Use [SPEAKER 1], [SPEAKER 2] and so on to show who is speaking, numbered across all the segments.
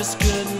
[SPEAKER 1] just couldn't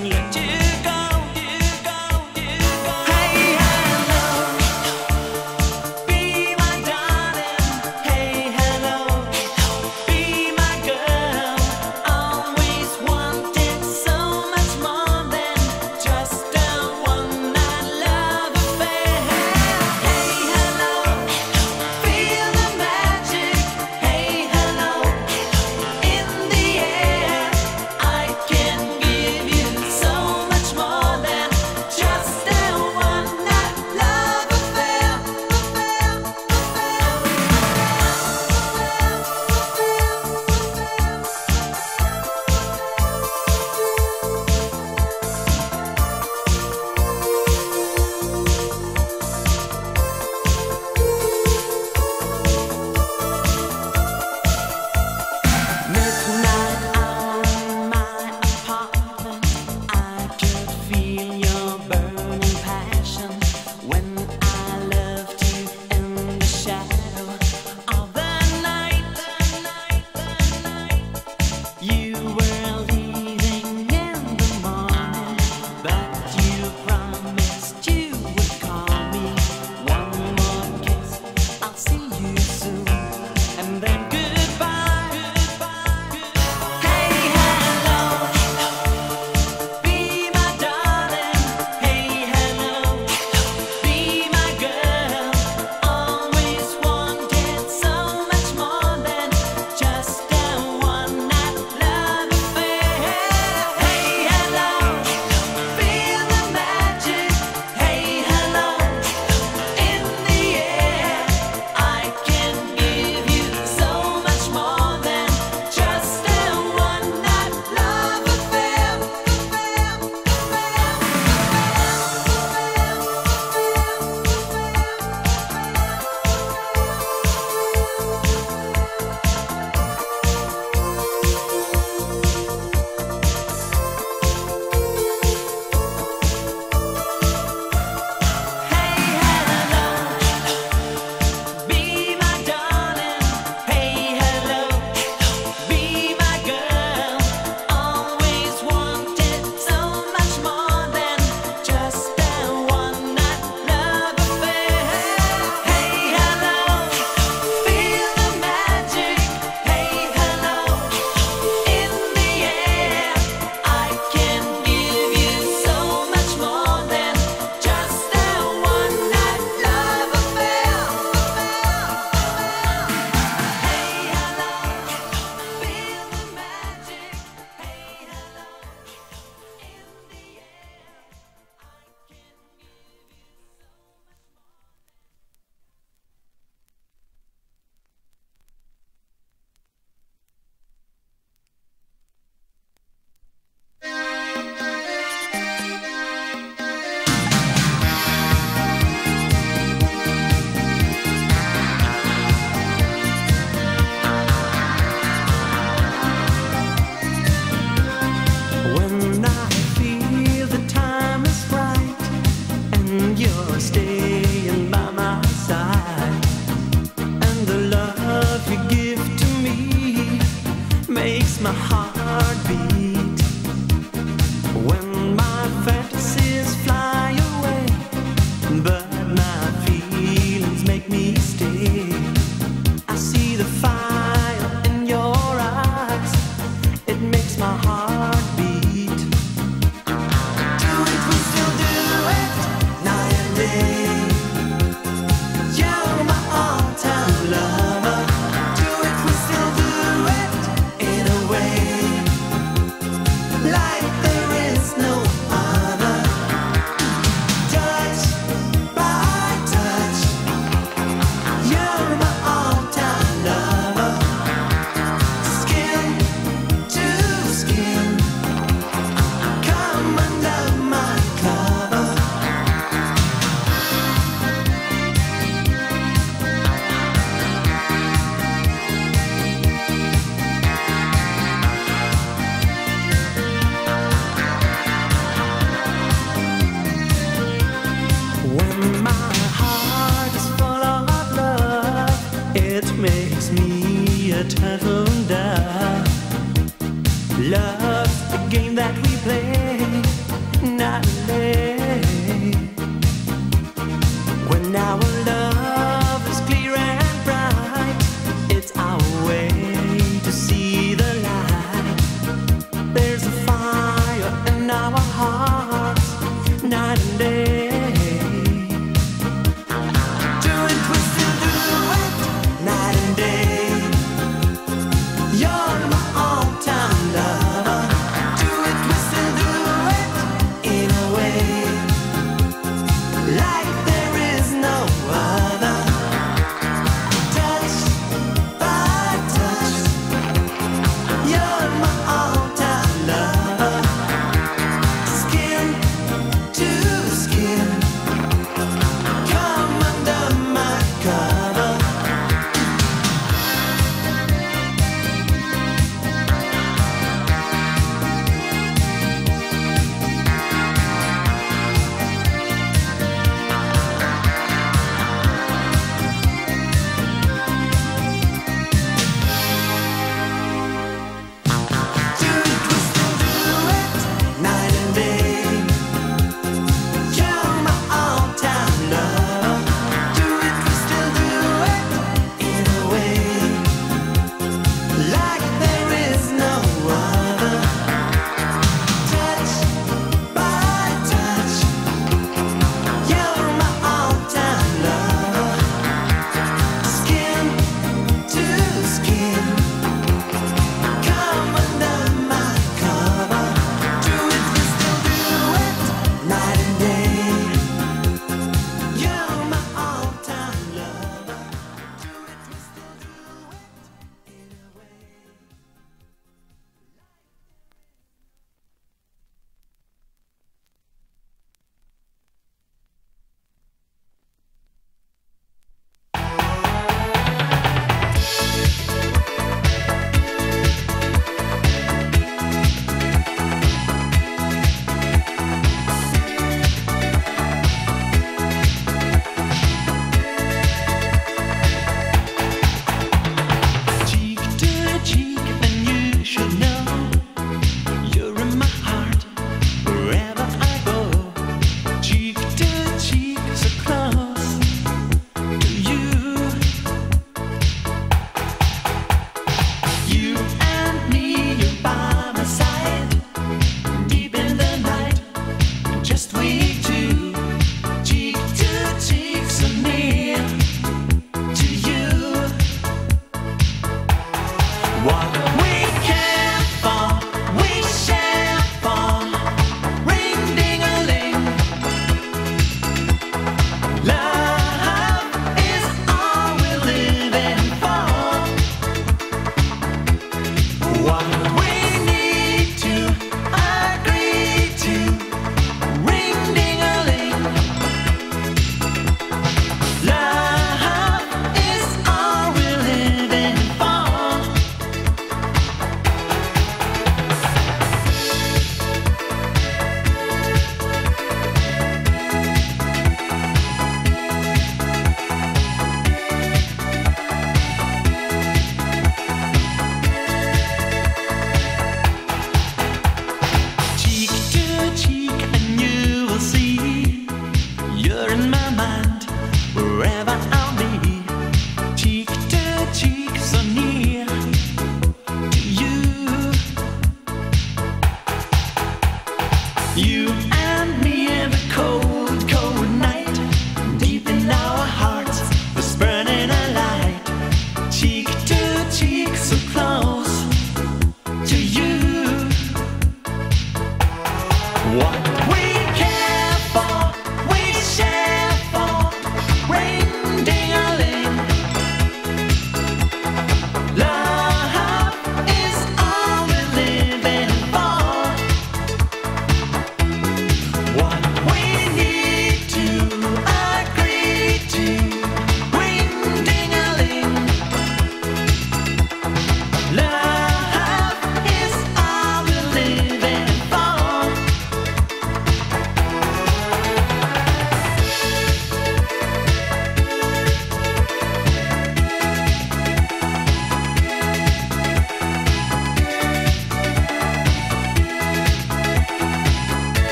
[SPEAKER 1] What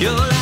[SPEAKER 1] You're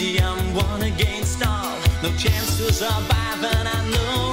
[SPEAKER 1] empty, I'm one against all. No chance to survive, and I know.